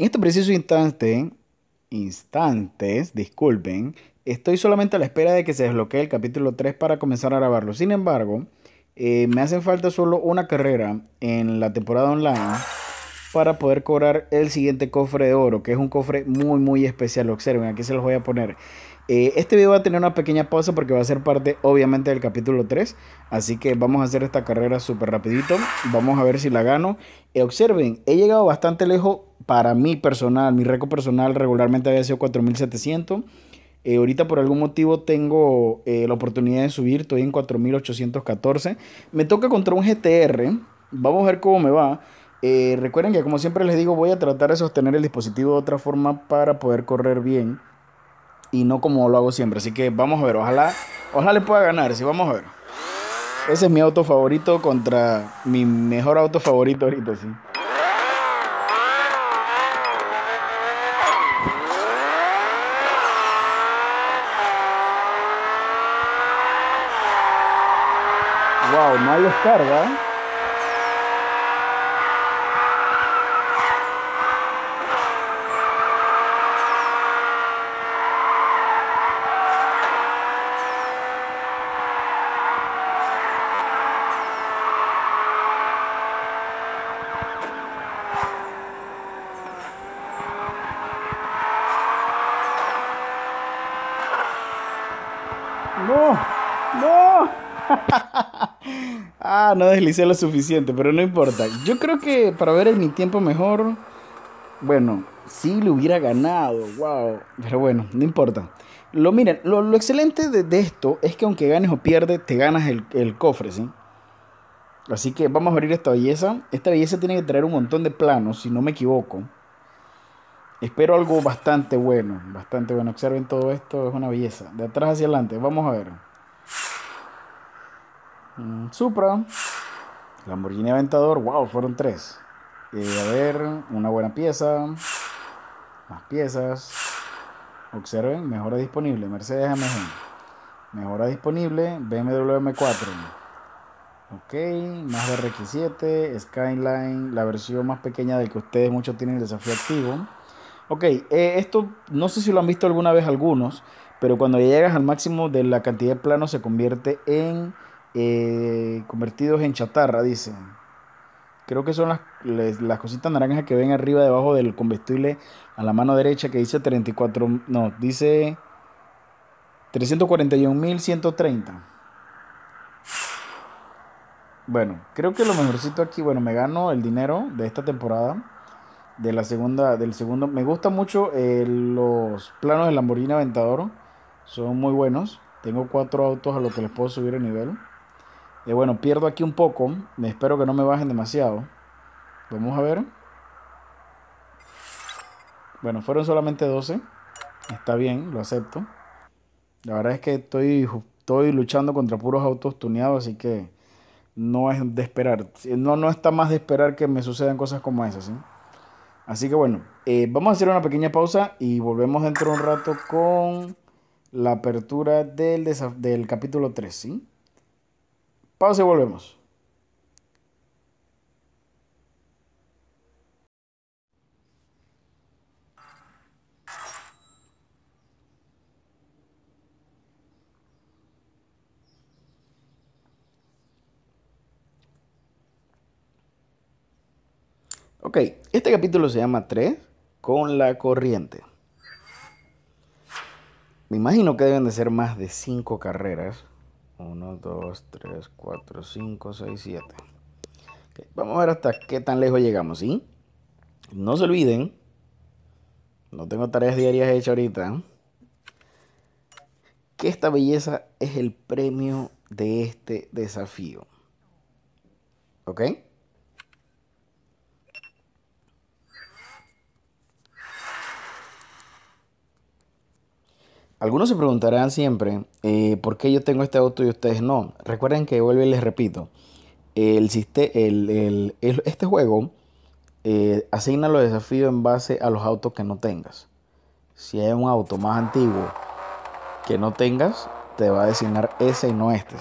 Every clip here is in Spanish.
En este preciso instante, instantes, disculpen, estoy solamente a la espera de que se desbloquee el capítulo 3 para comenzar a grabarlo. Sin embargo, eh, me hace falta solo una carrera en la temporada online para poder cobrar el siguiente cofre de oro, que es un cofre muy muy especial. Observen, aquí se los voy a poner. Eh, este video va a tener una pequeña pausa porque va a ser parte obviamente del capítulo 3. Así que vamos a hacer esta carrera súper rapidito. Vamos a ver si la gano. Eh, observen, he llegado bastante lejos para mí personal. Mi récord personal regularmente había sido 4700. Eh, ahorita por algún motivo tengo la oportunidad de subir. Estoy en 4814. Me toca contra un GTR. Vamos a ver cómo me va. recuerden que como siempre les digo voy a tratar de sostener el dispositivo de otra forma para poder correr bien y no como lo hago siempre. Así que vamos a ver, ojalá, ojalá le pueda ganar, sí, vamos a ver. Ese es mi auto favorito contra mi mejor auto favorito ahorita, sí. Wow, no hay descarga. No, no. Ah, no deslicé lo suficiente, pero no importa. Yo creo que para ver en mi tiempo mejor, bueno, sí le hubiera ganado, wow. Pero bueno, no importa. Lo miren, lo, excelente de, esto es que aunque ganes o pierdes, te ganas el, el cofre, ¿sí? Así que vamos a abrir esta belleza. Esta belleza tiene que traer un montón de planos, si no me equivoco. Espero algo bastante bueno, bastante bueno. Observen todo esto, es una belleza. De atrás hacia adelante, vamos a ver. Mm, Supra, Lamborghini Aventador, wow, fueron tres. Eh, a ver, una buena pieza, más piezas. Observen, mejora disponible, Mercedes AMG. Mejora disponible, BMW M4. Ok, más BRX7, Skyline, la versión más pequeña del que ustedes muchos tienen el desafío activo. Ok, eh, esto no sé si lo han visto alguna vez algunos, pero cuando llegas al máximo de la cantidad de planos se convierte en eh, convertidos en chatarra, dice. Creo que son las, las cositas naranjas que ven arriba debajo del combustible a la mano derecha que dice 34, no, dice 341.130. Bueno, creo que lo mejorcito aquí, bueno, me gano el dinero de esta temporada de la segunda, del segundo. Me gustan mucho eh, los planos del Lamborghini Aventador. Son muy buenos. Tengo cuatro autos a los que les puedo subir el nivel. Eh, bueno, pierdo aquí un poco. Espero que no me bajen demasiado. Vamos a ver. Bueno, fueron solamente 12. Está bien, lo acepto. La verdad es que estoy, estoy luchando contra puros autos tuneados, así que no es de esperar. No, no está más de esperar que me sucedan cosas como esas. ¿sí? Así que bueno, eh, vamos a hacer una pequeña pausa y volvemos dentro de un rato con la apertura del, del capítulo 3, ¿sí? Pausa y volvemos. Ok, este capítulo se llama 3 con la corriente. Me imagino que deben de ser más de 5 carreras. 1, 2, 3, 4, 5, 6, 7. Vamos a ver hasta qué tan lejos llegamos, ¿sí? No se olviden, no tengo tareas diarias hechas ahorita, que esta belleza es el premio de este desafío. ¿Ok? Algunos se preguntarán siempre eh, por qué yo tengo este auto y ustedes no. Recuerden que vuelvo y les repito, el, el, este juego eh, asigna los desafíos en base a los autos que no tengas. Si hay un auto más antiguo que no tengas, te va a designar ese y no este.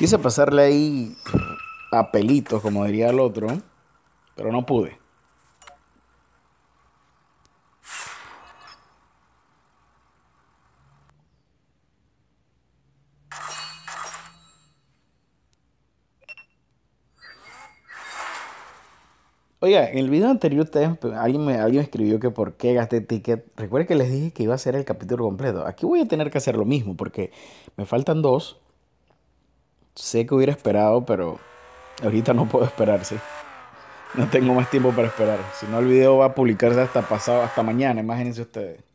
Quise pasarle ahí a pelitos, como diría el otro, pero no pude. Oiga, en el video anterior ustedes, alguien, me, alguien escribió que por qué gasté ticket. Recuerden que les dije que iba a ser el capítulo completo. Aquí voy a tener que hacer lo mismo porque me faltan dos. Sé que hubiera esperado, pero ahorita no puedo esperar, sí. No tengo más tiempo para esperar. Si no, el video va a publicarse hasta pasado, hasta mañana, imagínense ustedes.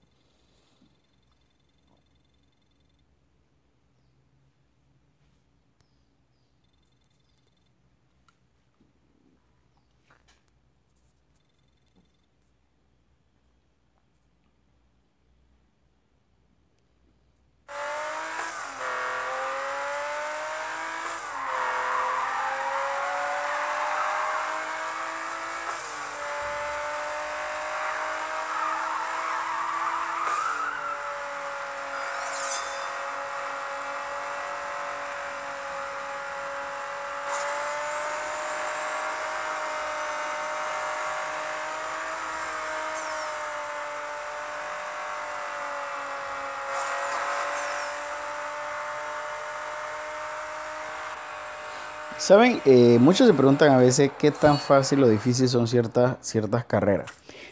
Saben, eh, muchos se preguntan a veces qué tan fácil o difícil son ciertas, ciertas carreras.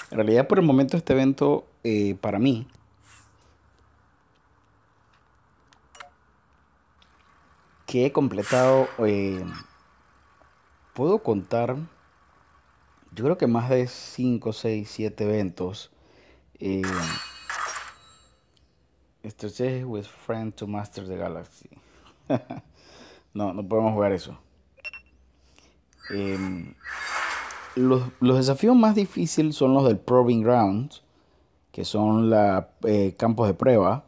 En realidad, por el momento, este evento, eh, para mí, que he completado, eh, puedo contar, yo creo que más de 5, 6, 7 eventos. Eh, Strategy with Friend to Master the Galaxy. no, no podemos jugar eso. Em, los, desafíos más difíciles son los del Proving Grounds, que son los eh, campos de prueba.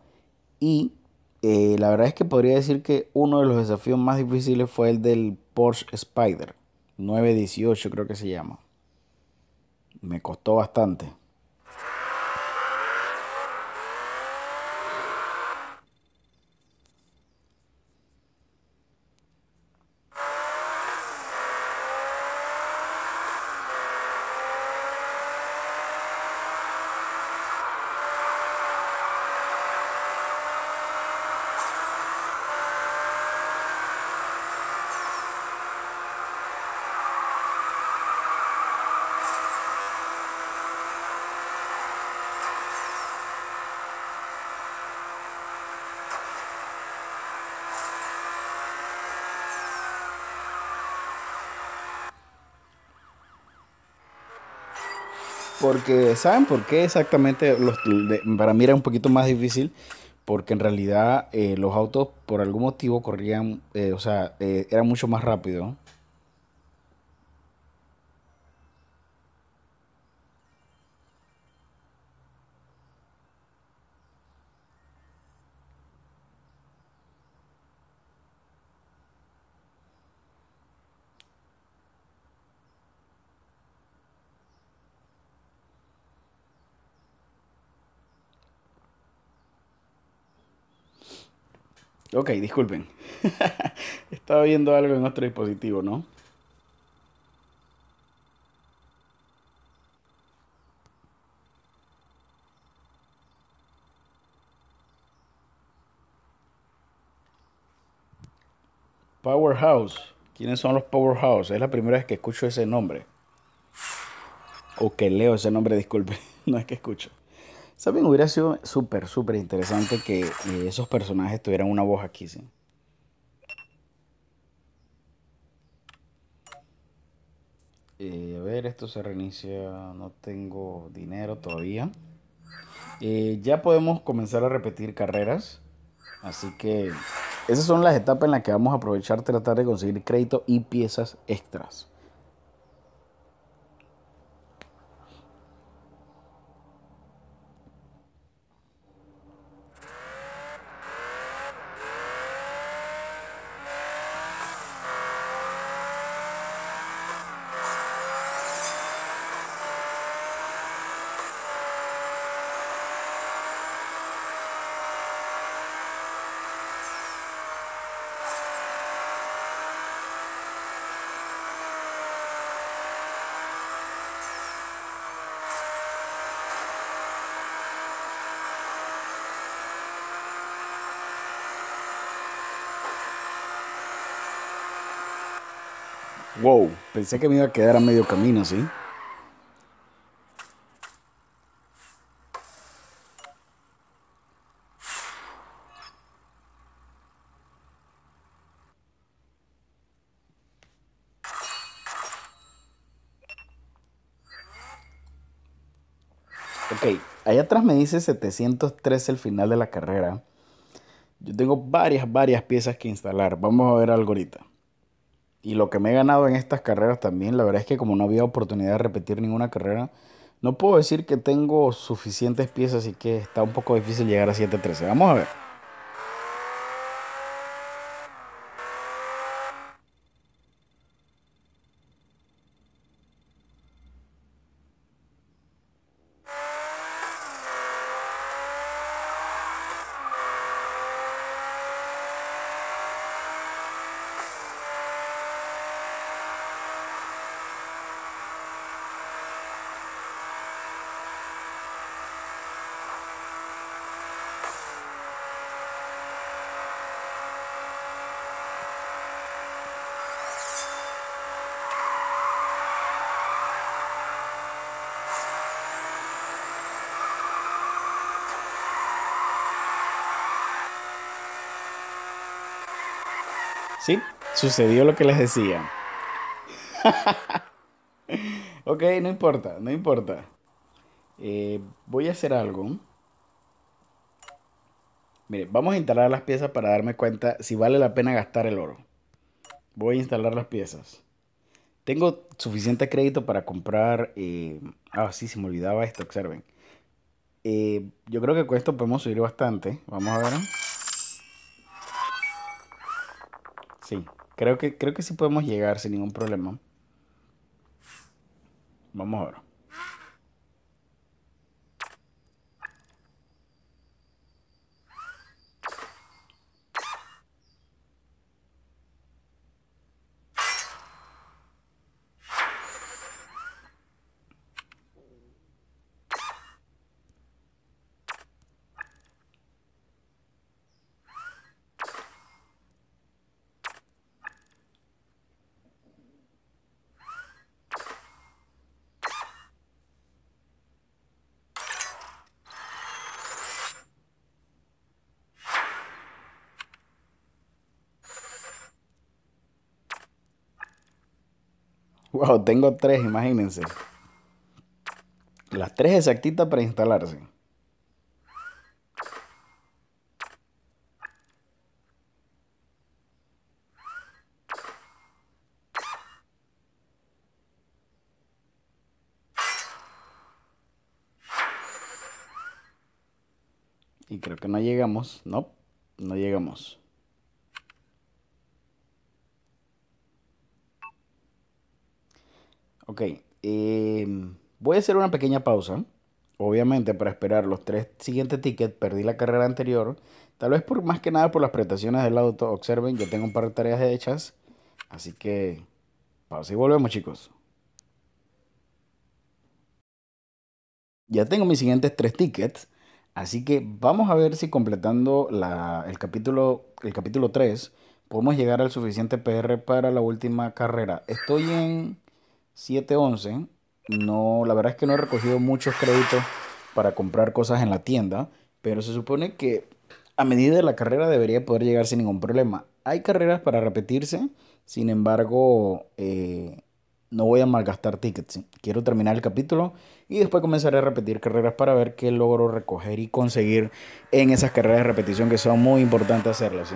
Y eh, la verdad es que podría decir que uno de los desafíos más difíciles fue el del Porsche Spider 918, creo que se llama. Me costó bastante. Porque, ¿saben por qué exactamente? Los, para mí era un poquito más difícil, porque en realidad eh, los autos por algún motivo corrían, eh, o sea, eh, eran mucho más rápidos. Ok, disculpen. Estaba viendo algo en otro dispositivo, ¿no? Powerhouse. ¿Quiénes son los Powerhouse? Es la primera vez que escucho ese nombre. O que leo ese nombre, disculpe. No es que escucho. ¿Saben? Hubiera sido súper, súper interesante que eh, esos personajes tuvieran una voz aquí, ¿sí? Eh, a ver, esto se reinicia. No tengo dinero todavía. Eh, ya podemos comenzar a repetir carreras. Así que esas son las etapas en las que vamos a aprovechar, tratar de conseguir crédito y piezas extras. Wow, pensé que me iba a quedar a medio camino, ¿sí? Ok, allá atrás me dice 713 el final de la carrera. Yo tengo varias, varias piezas que instalar. Vamos a ver algo ahorita. Y lo que me he ganado en estas carreras también, la verdad es que como no había oportunidad de repetir ninguna carrera, no puedo decir que tengo suficientes piezas y que está un poco difícil llegar a 713. Vamos a ver. Sí, sucedió lo que les decía. ok, no importa, no importa. Eh, voy a hacer algo. Mire, vamos a instalar las piezas para darme cuenta si vale la pena gastar el oro. Voy a instalar las piezas. Tengo suficiente crédito para comprar... Eh, ah, sí, se me olvidaba esto, observen. Eh, yo creo que con esto podemos subir bastante. Vamos a ver. Sí, creo que, creo que sí podemos llegar sin ningún problema. Vamos a Wow, tengo tres, imagínense. Las tres exactitas para instalarse. Y creo que no llegamos. No, no llegamos. Ok, em, voy a hacer una pequeña pausa. Obviamente para esperar los tres siguientes tickets, perdí la carrera anterior. Tal vez por más que nada por las prestaciones del auto. Observen, yo tengo un par de tareas hechas. Así que pausa y volvemos chicos. Ya tengo mis siguientes tres tickets. Así que vamos a ver si completando el, capítulo, el capítulo 3 podemos llegar al suficiente PR para la última carrera. Estoy en 711. No, la verdad es que no he recogido muchos créditos para comprar cosas en la tienda, pero se supone que a medida de la carrera debería poder llegar sin ningún problema. Hay carreras para repetirse, sin embargo, eh, no voy a malgastar tickets. Quiero terminar el capítulo y después comenzaré a repetir carreras para ver qué logro recoger y conseguir en esas carreras de repetición que son muy importantes hacerlas.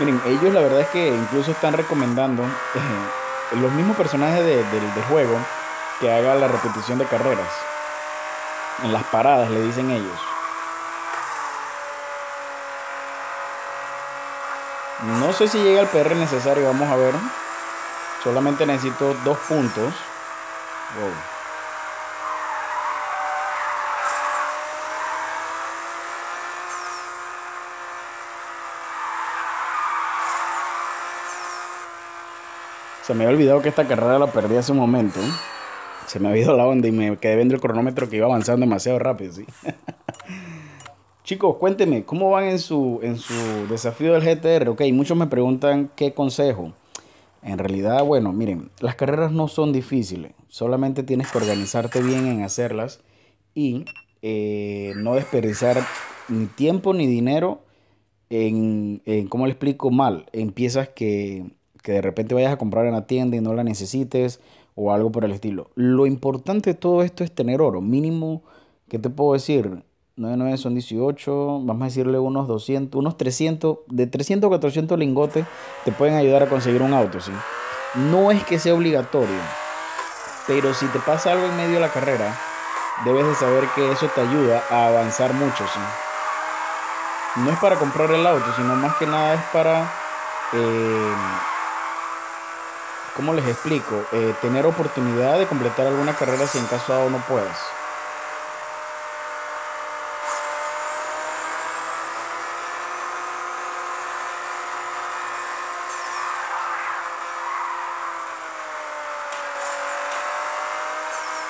Miren, ellos la verdad es que incluso están recomendando eh, los mismos personajes de, juego que haga la repetición de carreras. En las paradas le dicen ellos. No sé si llega el PR necesario, vamos a ver. Solamente necesito dos puntos. Se me había olvidado que esta carrera la perdí hace un momento. Se me ha ido la onda y me quedé viendo el cronómetro que iba avanzando demasiado rápido, ¿sí? Chicos, cuéntenme, ¿cómo van en su, en su desafío del GTR? Ok, muchos me preguntan qué consejo. En realidad, bueno, miren, las carreras no son difíciles, solamente tienes que organizarte bien en hacerlas y eh, no desperdiciar ni tiempo ni dinero en, en, ¿cómo le explico mal? En piezas que, que de repente vayas a comprar en la tienda y no la necesites o algo por el estilo. Lo importante de todo esto es tener oro, mínimo, ¿qué te puedo decir? 9, 9 son 18, vamos a decirle unos 200, unos 300, de 300 a 400 lingotes te pueden ayudar a conseguir un auto, ¿sí? No es que sea obligatorio, pero si te pasa algo en medio de la carrera, debes de saber que eso te ayuda a avanzar mucho, ¿sí? No es para comprar el auto, sino más que nada es para, eh, ¿cómo les explico? Eh, tener oportunidad de completar alguna carrera si en caso dado no puedas.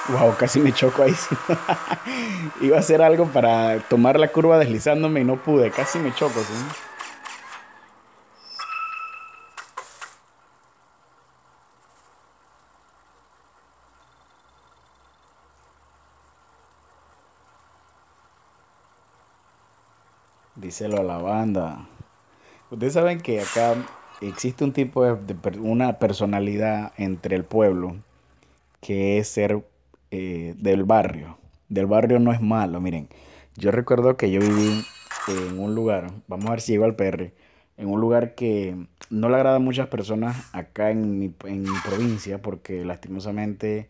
Wow, casi me choco ahí. Iba a hacer algo para tomar la curva deslizándome y no pude. Casi me choco, ¿sí? Díselo a la banda. Ustedes saben que acá existe un tipo de, una personalidad entre el pueblo que es ser eh, del barrio. Del barrio no es malo, miren. Yo recuerdo que yo viví en un lugar, vamos a ver si llego al PR, en un lugar que no le agrada a muchas personas acá en mi, en provincia, porque lastimosamente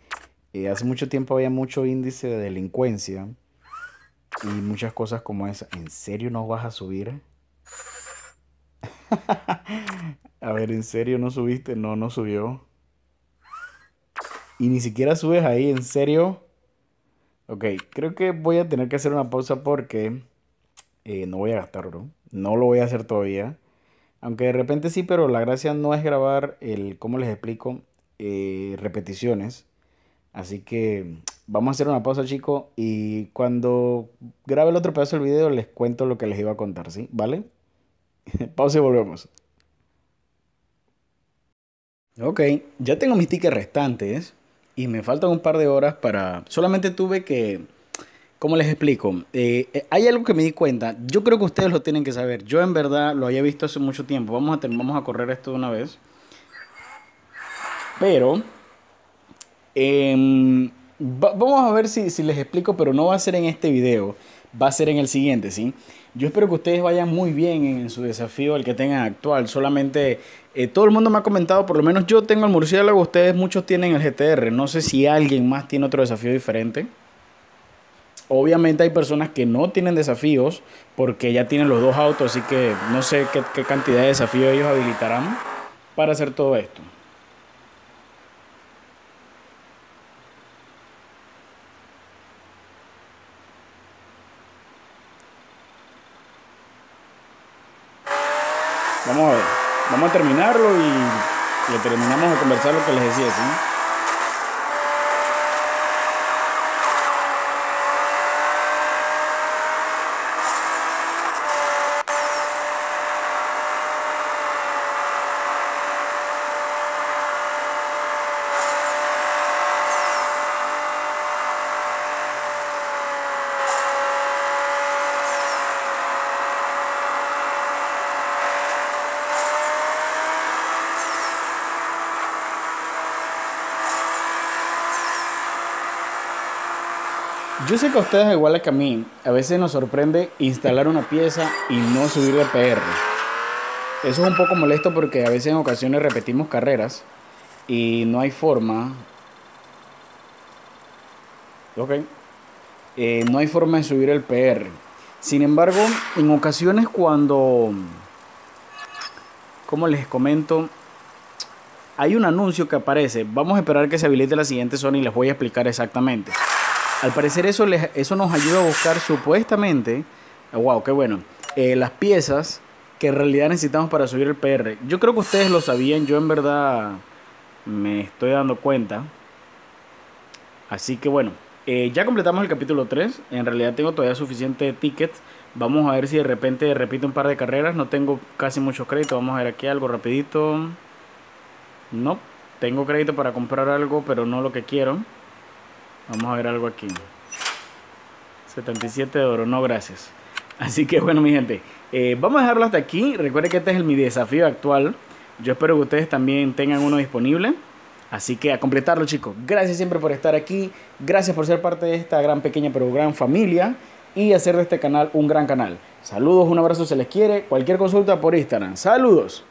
eh, hace mucho tiempo había mucho índice de delincuencia y muchas cosas como esa. ¿En serio no vas a subir? a ver, ¿en serio no subiste? No, no subió. Y ni siquiera subes ahí, ¿en serio? Ok, creo que voy a tener que hacer una pausa porque eh, no voy a gastarlo. No lo voy a hacer todavía. Aunque de repente sí, pero la gracia no es grabar el, ¿cómo les explico? Eh, repeticiones. Así que vamos a hacer una pausa, chicos. Y cuando grabe el otro pedazo del video les cuento lo que les iba a contar, ¿sí? ¿Vale? pausa y volvemos. Ok, ya tengo mis tickets restantes y me faltan un par de horas para... Solamente tuve que... ¿Cómo les explico? Eh, eh, hay algo que me di cuenta. Yo creo que ustedes lo tienen que saber. Yo en verdad lo había visto hace mucho tiempo. Vamos a, vamos a correr esto de una vez. Pero... Vamos a ver si, si les explico, pero no va a ser en este video. Va a ser en el siguiente, ¿sí? Yo espero que ustedes vayan muy bien en su desafío, el que tengan actual. Solamente eh, todo el mundo me ha comentado, por lo menos yo tengo el murciélago, ustedes muchos tienen el GTR. No sé si alguien más tiene otro desafío diferente. Obviamente hay personas que no tienen desafíos porque ya tienen los dos autos, así que no sé qué, qué cantidad de desafíos ellos habilitarán para hacer todo esto. Vamos a ver. Vamos a terminarlo y, terminamos de conversar lo que les decía, ¿sí? Que a ustedes, igual que a mí, a veces nos sorprende instalar una pieza y no subir de PR. Eso es un poco molesto porque a veces en ocasiones repetimos carreras y no hay forma. Ok. Eh, no hay forma de subir el PR. Sin embargo, en ocasiones cuando, como les comento, hay un anuncio que aparece. Vamos a esperar que se habilite la siguiente zona y les voy a explicar exactamente. Al parecer eso, eso nos ayuda a buscar supuestamente, wow, qué bueno, eh, las piezas que en realidad necesitamos para subir el PR. Yo creo que ustedes lo sabían, yo en verdad me estoy dando cuenta. Así que bueno, eh, ya completamos el capítulo 3. En realidad tengo todavía suficiente tickets. Vamos a ver si de repente repito un par de carreras. No tengo casi mucho crédito. Vamos a ver aquí algo rapidito. No, tengo crédito para comprar algo, pero no lo que quiero. Vamos a ver algo aquí. 77 de oro, no gracias. Así que bueno, mi gente, eh, vamos a dejarlo hasta aquí. Recuerden que este es mi desafío actual. Yo espero que ustedes también tengan uno disponible. Así que a completarlo, chicos. Gracias siempre por estar aquí. Gracias por ser parte de esta gran, pequeña, pero gran familia. Y hacer de este canal un gran canal. Saludos, un abrazo, se les quiere. Cualquier consulta por Instagram. Saludos.